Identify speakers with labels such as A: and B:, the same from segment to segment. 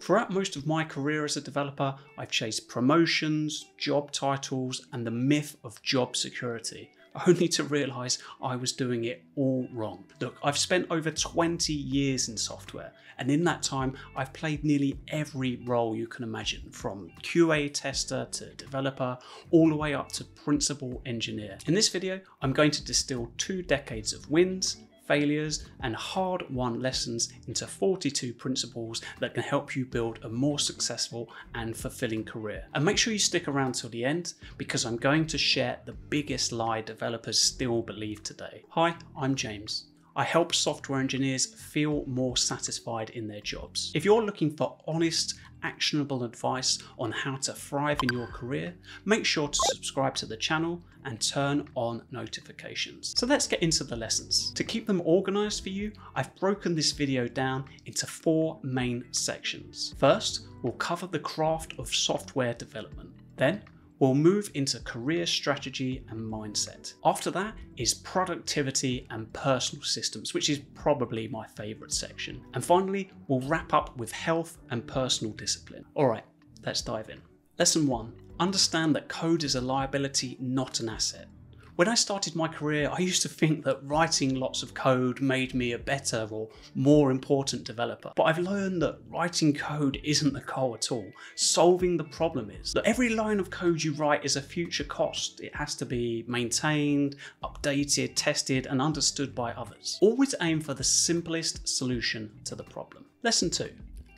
A: Throughout most of my career as a developer, I've chased promotions, job titles, and the myth of job security, only to realise I was doing it all wrong. Look, I've spent over 20 years in software, and in that time, I've played nearly every role you can imagine, from QA tester to developer, all the way up to principal engineer. In this video, I'm going to distill two decades of wins, failures, and hard won lessons into 42 principles that can help you build a more successful and fulfilling career. And make sure you stick around till the end because I'm going to share the biggest lie developers still believe today. Hi, I'm James. I help software engineers feel more satisfied in their jobs. If you're looking for honest, actionable advice on how to thrive in your career, make sure to subscribe to the channel and turn on notifications. So let's get into the lessons. To keep them organized for you, I've broken this video down into four main sections. First, we'll cover the craft of software development. Then, We'll move into career strategy and mindset. After that is productivity and personal systems, which is probably my favourite section. And finally, we'll wrap up with health and personal discipline. Alright, let's dive in. Lesson 1 Understand that code is a liability, not an asset. When I started my career, I used to think that writing lots of code made me a better or more important developer. But I've learned that writing code isn't the goal at all. Solving the problem is. That every line of code you write is a future cost. It has to be maintained, updated, tested, and understood by others. Always aim for the simplest solution to the problem. Lesson 2.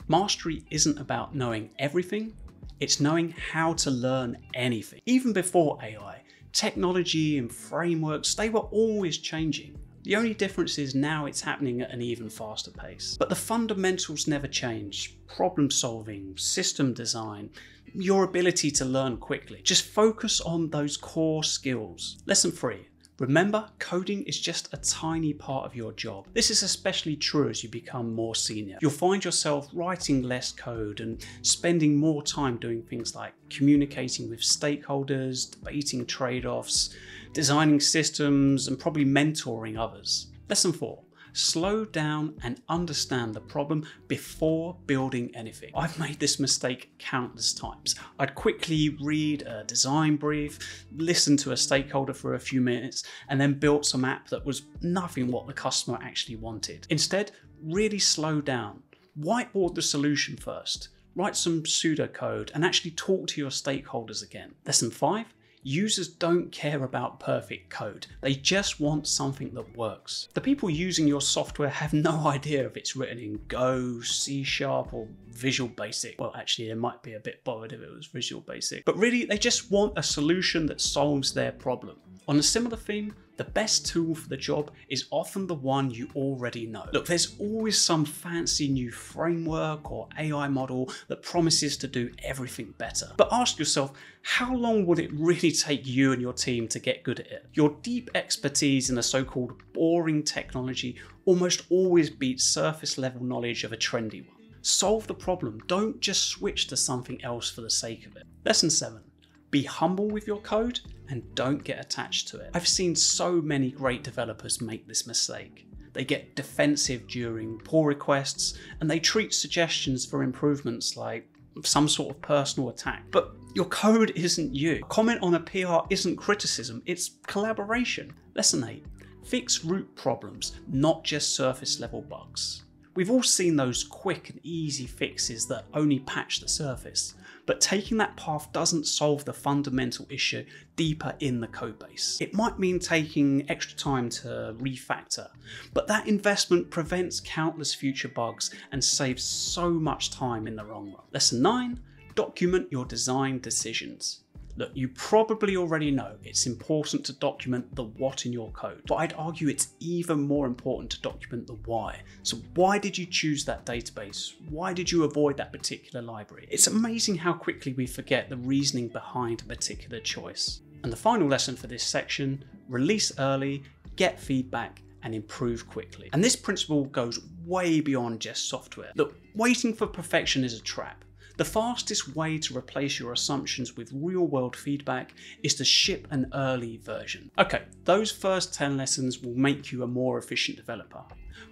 A: Mastery isn't about knowing everything, it's knowing how to learn anything. Even before AI, technology and frameworks, they were always changing. The only difference is now it's happening at an even faster pace. But the fundamentals never change. Problem solving, system design, your ability to learn quickly. Just focus on those core skills. Lesson 3. Remember, coding is just a tiny part of your job. This is especially true as you become more senior. You'll find yourself writing less code and spending more time doing things like communicating with stakeholders, debating trade-offs, designing systems, and probably mentoring others. Lesson 4 slow down and understand the problem before building anything. I've made this mistake countless times. I'd quickly read a design brief, listen to a stakeholder for a few minutes, and then built some app that was nothing what the customer actually wanted. Instead, really slow down. Whiteboard the solution first. Write some pseudocode and actually talk to your stakeholders again. Lesson 5 Users don't care about perfect code, they just want something that works. The people using your software have no idea if it's written in Go, C Sharp, or Visual Basic. Well, actually, they might be a bit bothered if it was Visual Basic. But really, they just want a solution that solves their problem. On a similar theme, the best tool for the job is often the one you already know. Look, there's always some fancy new framework or AI model that promises to do everything better. But ask yourself, how long would it really take you and your team to get good at it? Your deep expertise in the so-called boring technology almost always beats surface level knowledge of a trendy one. Solve the problem, don't just switch to something else for the sake of it. Lesson 7. Be humble with your code and don't get attached to it. I've seen so many great developers make this mistake. They get defensive during pull requests and they treat suggestions for improvements like some sort of personal attack. But your code isn't you. Comment on a PR isn't criticism, it's collaboration. Lesson 8 Fix root problems, not just surface level bugs. We've all seen those quick and easy fixes that only patch the surface but taking that path doesn't solve the fundamental issue deeper in the codebase. It might mean taking extra time to refactor, but that investment prevents countless future bugs and saves so much time in the long run. Lesson 9 Document your design decisions. Look, you probably already know it's important to document the what in your code, but I'd argue it's even more important to document the why. So why did you choose that database? Why did you avoid that particular library? It's amazing how quickly we forget the reasoning behind a particular choice. And the final lesson for this section, release early, get feedback, and improve quickly. And this principle goes way beyond just software. Look, waiting for perfection is a trap. The fastest way to replace your assumptions with real world feedback is to ship an early version. Okay, those first 10 lessons will make you a more efficient developer.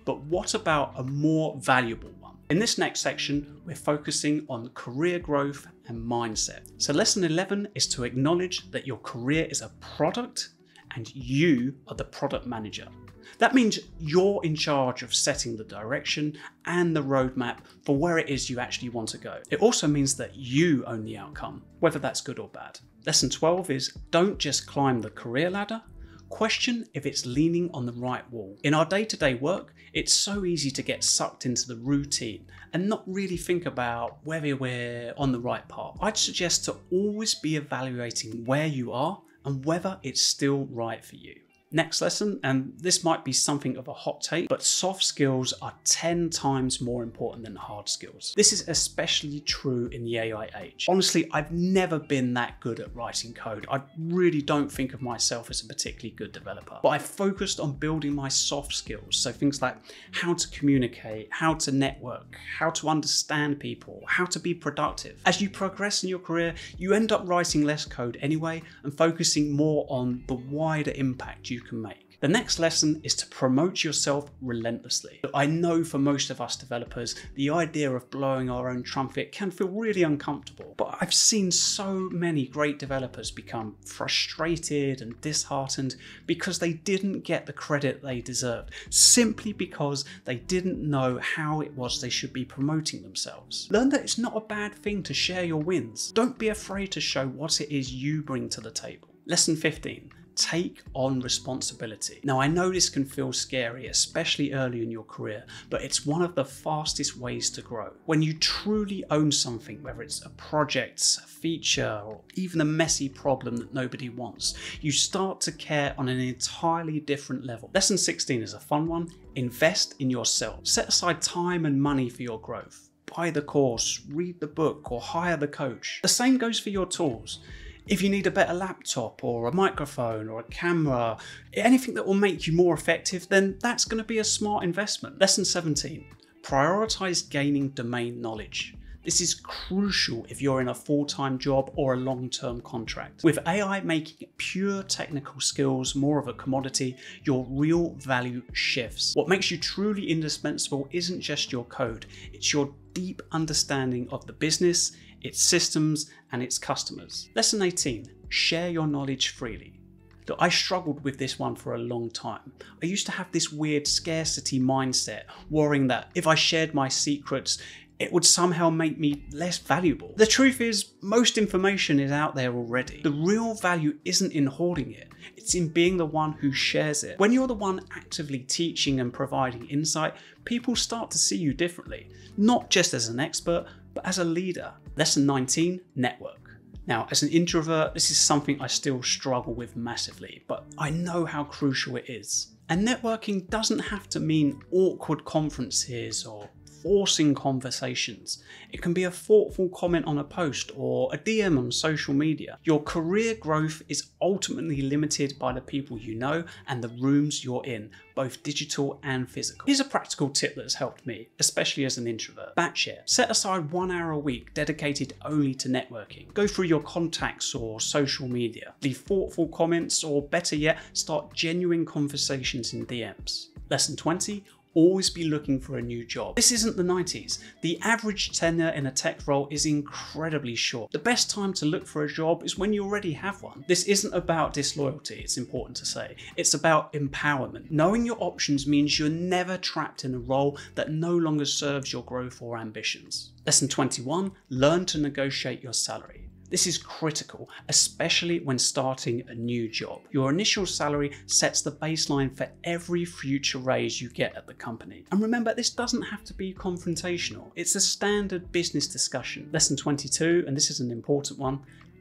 A: But what about a more valuable one? In this next section, we're focusing on career growth and mindset. So, lesson 11 is to acknowledge that your career is a product and you are the product manager. That means you're in charge of setting the direction and the roadmap for where it is you actually want to go. It also means that you own the outcome, whether that's good or bad. Lesson 12 is don't just climb the career ladder, question if it's leaning on the right wall. In our day to day work, it's so easy to get sucked into the routine and not really think about whether we're on the right path. I'd suggest to always be evaluating where you are and whether it's still right for you. Next lesson, and this might be something of a hot take, but soft skills are 10 times more important than hard skills. This is especially true in the AI age. Honestly, I've never been that good at writing code. I really don't think of myself as a particularly good developer, but I've focused on building my soft skills. So things like how to communicate, how to network, how to understand people, how to be productive. As you progress in your career, you end up writing less code anyway and focusing more on the wider impact you you can make. The next lesson is to promote yourself relentlessly. I know for most of us developers, the idea of blowing our own trumpet can feel really uncomfortable, but I've seen so many great developers become frustrated and disheartened because they didn't get the credit they deserved, simply because they didn't know how it was they should be promoting themselves. Learn that it's not a bad thing to share your wins. Don't be afraid to show what it is you bring to the table. Lesson 15 take on responsibility. Now, I know this can feel scary, especially early in your career, but it's one of the fastest ways to grow. When you truly own something, whether it's a project, a feature, or even a messy problem that nobody wants, you start to care on an entirely different level. Lesson 16 is a fun one. Invest in yourself. Set aside time and money for your growth. Buy the course, read the book, or hire the coach. The same goes for your tools. If you need a better laptop or a microphone or a camera, anything that will make you more effective, then that's going to be a smart investment. Lesson 17 Prioritize gaining domain knowledge. This is crucial if you're in a full time job or a long term contract. With AI making pure technical skills more of a commodity, your real value shifts. What makes you truly indispensable isn't just your code, it's your deep understanding of the business, its systems, and its customers. Lesson 18 Share your knowledge freely. Look, I struggled with this one for a long time. I used to have this weird scarcity mindset, worrying that if I shared my secrets, it would somehow make me less valuable. The truth is, most information is out there already. The real value isn't in hoarding it, it's in being the one who shares it. When you're the one actively teaching and providing insight, people start to see you differently, not just as an expert, but as a leader. Lesson 19 Network. Now, as an introvert, this is something I still struggle with massively, but I know how crucial it is. And networking doesn't have to mean awkward conferences or forcing conversations. It can be a thoughtful comment on a post or a DM on social media. Your career growth is ultimately limited by the people you know and the rooms you're in, both digital and physical. Here's a practical tip that has helped me, especially as an introvert. Batshare. Set aside one hour a week dedicated only to networking. Go through your contacts or social media. Leave thoughtful comments or better yet, start genuine conversations in DMs. Lesson 20 always be looking for a new job. This isn't the 90s. The average tenure in a tech role is incredibly short. The best time to look for a job is when you already have one. This isn't about disloyalty, it's important to say. It's about empowerment. Knowing your options means you're never trapped in a role that no longer serves your growth or ambitions. Lesson 21 Learn to negotiate your salary. This is critical, especially when starting a new job. Your initial salary sets the baseline for every future raise you get at the company. And remember, this doesn't have to be confrontational. It's a standard business discussion. Lesson 22, and this is an important one,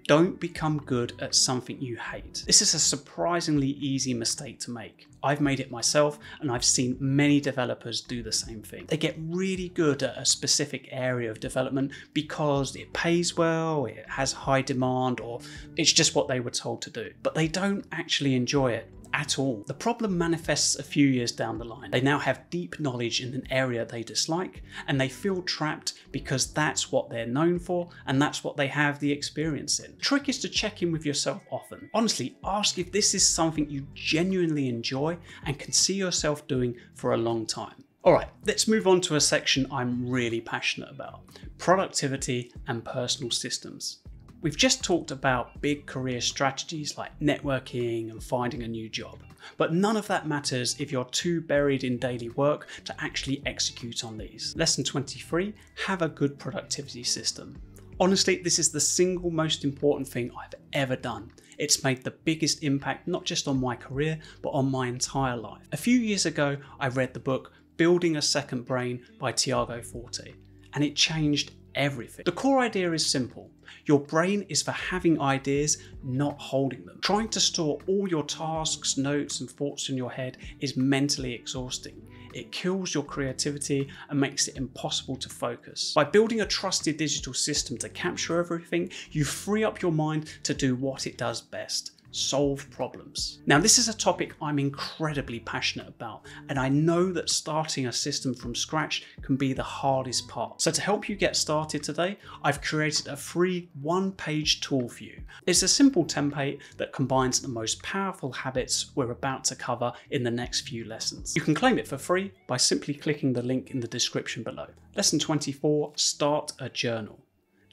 A: don't become good at something you hate. This is a surprisingly easy mistake to make. I've made it myself and I've seen many developers do the same thing. They get really good at a specific area of development because it pays well, it has high demand, or it's just what they were told to do. But they don't actually enjoy it at all. The problem manifests a few years down the line. They now have deep knowledge in an area they dislike and they feel trapped because that's what they're known for and that's what they have the experience in. The trick is to check in with yourself often. Honestly, ask if this is something you genuinely enjoy and can see yourself doing for a long time. Alright, let's move on to a section I'm really passionate about productivity and personal systems. We've just talked about big career strategies like networking and finding a new job, but none of that matters if you're too buried in daily work to actually execute on these. Lesson 23 Have a good productivity system. Honestly, this is the single most important thing I've ever done. It's made the biggest impact not just on my career, but on my entire life. A few years ago, I read the book Building a Second Brain by Tiago Forte, and it changed everything. The core idea is simple. Your brain is for having ideas, not holding them. Trying to store all your tasks, notes, and thoughts in your head is mentally exhausting. It kills your creativity and makes it impossible to focus. By building a trusted digital system to capture everything, you free up your mind to do what it does best solve problems. Now, this is a topic I'm incredibly passionate about, and I know that starting a system from scratch can be the hardest part. So, to help you get started today, I've created a free one page tool for you. It's a simple template that combines the most powerful habits we're about to cover in the next few lessons. You can claim it for free by simply clicking the link in the description below. Lesson 24 Start a Journal.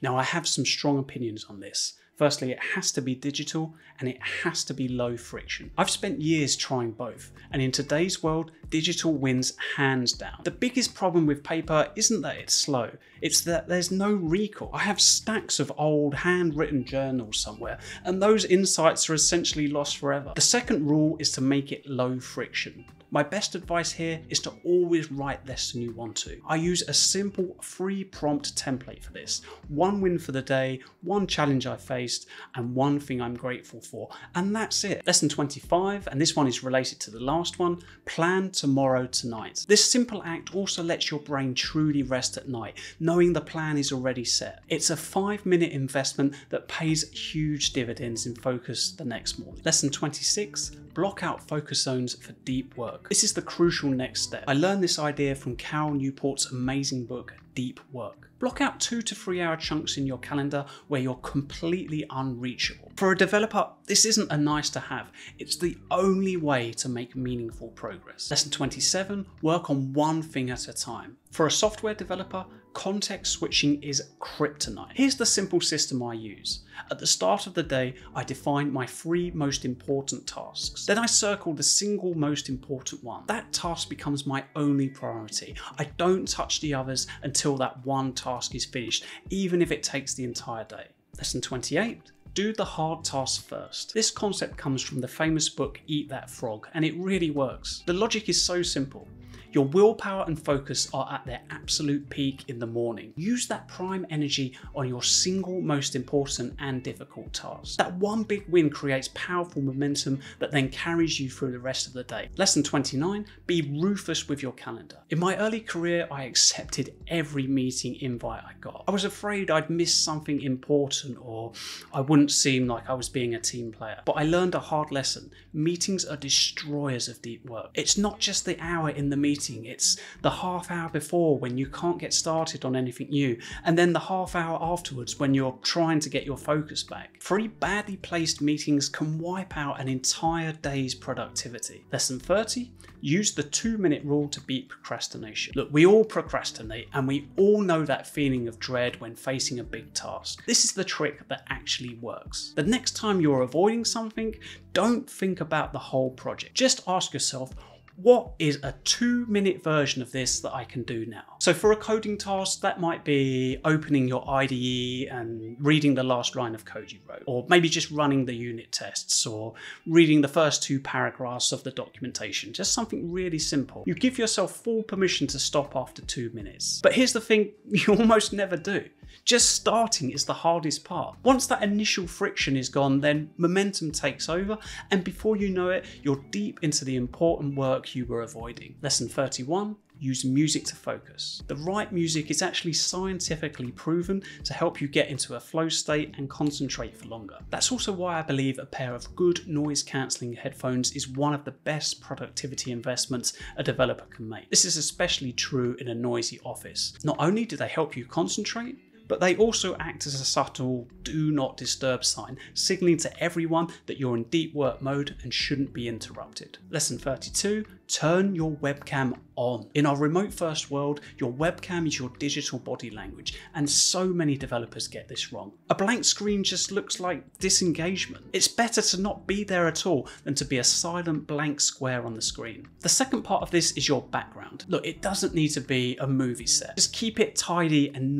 A: Now, I have some strong opinions on this. Firstly, it has to be digital and it has to be low friction. I've spent years trying both, and in today's world, digital wins hands down. The biggest problem with paper isn't that it's slow, it's that there's no recall. I have stacks of old handwritten journals somewhere, and those insights are essentially lost forever. The second rule is to make it low friction. My best advice here is to always write less than you want to. I use a simple free prompt template for this. One win for the day, one challenge I faced, and one thing I'm grateful for. And that's it. Lesson 25, and this one is related to the last one, plan tomorrow tonight. This simple act also lets your brain truly rest at night, knowing the plan is already set. It's a five minute investment that pays huge dividends in focus the next morning. Lesson 26, block out focus zones for deep work. This is the crucial next step. I learned this idea from Cal Newport's amazing book, Deep Work. Block out two to three hour chunks in your calendar where you're completely unreachable. For a developer, this isn't a nice to have, it's the only way to make meaningful progress. Lesson 27 work on one thing at a time. For a software developer, context switching is kryptonite. Here's the simple system I use. At the start of the day, I define my three most important tasks. Then I circle the single most important one. That task becomes my only priority. I don't touch the others until that one task is finished, even if it takes the entire day. Lesson 28 do the hard tasks first. This concept comes from the famous book Eat That Frog, and it really works. The logic is so simple. Your willpower and focus are at their absolute peak in the morning. Use that prime energy on your single most important and difficult task. That one big win creates powerful momentum that then carries you through the rest of the day. Lesson 29 Be ruthless with your calendar. In my early career, I accepted every meeting invite I got. I was afraid I'd miss something important or I wouldn't seem like I was being a team player. But I learned a hard lesson. Meetings are destroyers of deep work. It's not just the hour in the meeting meeting. It's the half hour before when you can't get started on anything new, and then the half hour afterwards when you're trying to get your focus back. Three badly placed meetings can wipe out an entire day's productivity. Lesson 30 use the two minute rule to beat procrastination. Look, we all procrastinate and we all know that feeling of dread when facing a big task. This is the trick that actually works. The next time you're avoiding something, don't think about the whole project. Just ask yourself, what is a two minute version of this that I can do now? So for a coding task, that might be opening your IDE and reading the last line of code you wrote, or maybe just running the unit tests, or reading the first two paragraphs of the documentation, just something really simple. You give yourself full permission to stop after two minutes. But here's the thing you almost never do. Just starting is the hardest part. Once that initial friction is gone, then momentum takes over, and before you know it, you're deep into the important work you were avoiding. Lesson 31 use music to focus. The right music is actually scientifically proven to help you get into a flow state and concentrate for longer. That's also why I believe a pair of good noise cancelling headphones is one of the best productivity investments a developer can make. This is especially true in a noisy office. Not only do they help you concentrate, but they also act as a subtle do not disturb sign, signaling to everyone that you're in deep work mode and shouldn't be interrupted. Lesson 32 Turn your webcam on. In our remote first world, your webcam is your digital body language, and so many developers get this wrong. A blank screen just looks like disengagement. It's better to not be there at all than to be a silent blank square on the screen. The second part of this is your background. Look, it doesn't need to be a movie set. Just keep it tidy and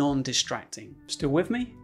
A: non-distracting. Still with me?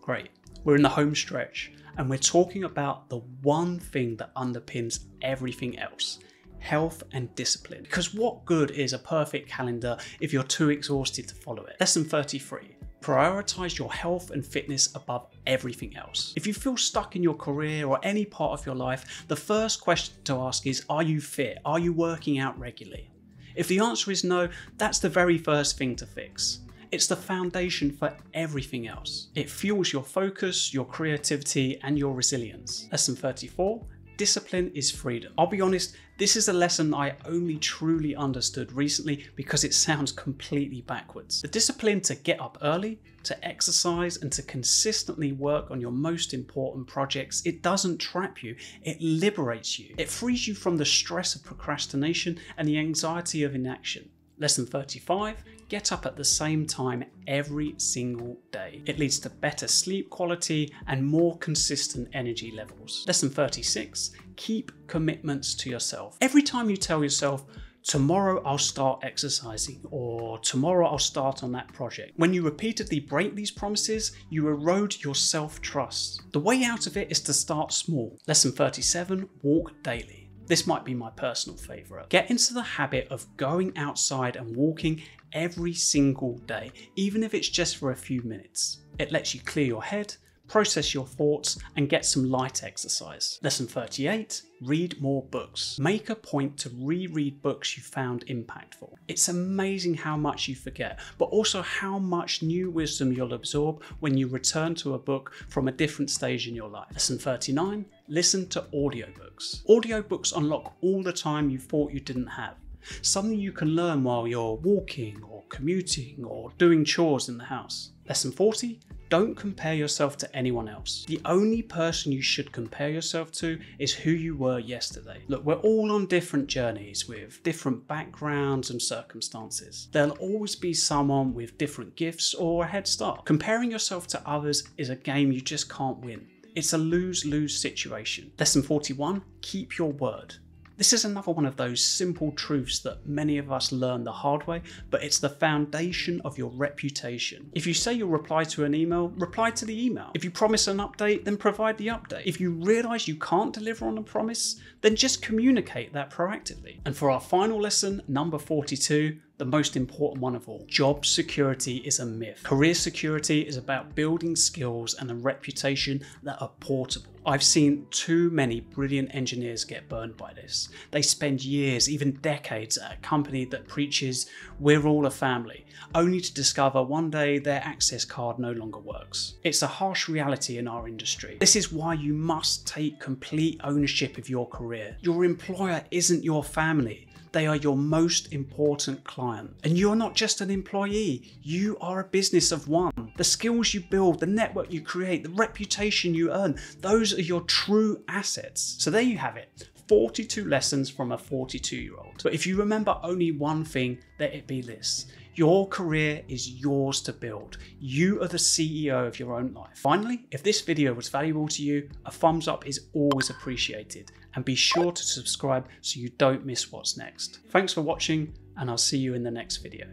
A: Great. We're in the home stretch and we're talking about the one thing that underpins everything else health and discipline. Because what good is a perfect calendar if you're too exhausted to follow it? Lesson 33 Prioritize your health and fitness above everything else. If you feel stuck in your career or any part of your life, the first question to ask is Are you fit? Are you working out regularly? If the answer is no, that's the very first thing to fix. It's the foundation for everything else. It fuels your focus, your creativity, and your resilience. Lesson 34 Discipline is freedom. I'll be honest, this is a lesson I only truly understood recently because it sounds completely backwards. The discipline to get up early, to exercise, and to consistently work on your most important projects, it doesn't trap you, it liberates you. It frees you from the stress of procrastination and the anxiety of inaction. Lesson 35 Get up at the same time every single day. It leads to better sleep quality and more consistent energy levels. Lesson 36 Keep commitments to yourself. Every time you tell yourself, tomorrow I'll start exercising or tomorrow I'll start on that project. When you repeatedly break these promises, you erode your self trust. The way out of it is to start small. Lesson 37 Walk daily. This might be my personal favourite. Get into the habit of going outside and walking every single day, even if it's just for a few minutes. It lets you clear your head, process your thoughts, and get some light exercise. Lesson 38 Read more books. Make a point to reread books you found impactful. It's amazing how much you forget, but also how much new wisdom you'll absorb when you return to a book from a different stage in your life. Lesson 39 Listen to audiobooks. Audiobooks unlock all the time you thought you didn't have. Something you can learn while you're walking or commuting or doing chores in the house. Lesson 40 don't compare yourself to anyone else. The only person you should compare yourself to is who you were yesterday. Look, we're all on different journeys with different backgrounds and circumstances. There'll always be someone with different gifts or a head start. Comparing yourself to others is a game you just can't win. It's a lose lose situation. Lesson 41 Keep your word. This is another one of those simple truths that many of us learn the hard way, but it's the foundation of your reputation. If you say you'll reply to an email, reply to the email. If you promise an update, then provide the update. If you realize you can't deliver on a promise, then just communicate that proactively. And for our final lesson, number 42, the most important one of all. Job security is a myth. Career security is about building skills and a reputation that are portable. I've seen too many brilliant engineers get burned by this. They spend years, even decades, at a company that preaches, we're all a family, only to discover one day their access card no longer works. It's a harsh reality in our industry. This is why you must take complete ownership of your career. Your employer isn't your family. They are your most important client. And you're not just an employee, you are a business of one. The skills you build, the network you create, the reputation you earn, those are your true assets. So there you have it. 42 lessons from a 42 year old. But if you remember only one thing, let it be this. Your career is yours to build. You are the CEO of your own life. Finally, if this video was valuable to you, a thumbs up is always appreciated. And be sure to subscribe so you don't miss what's next. Thanks for watching, and I'll see you in the next video.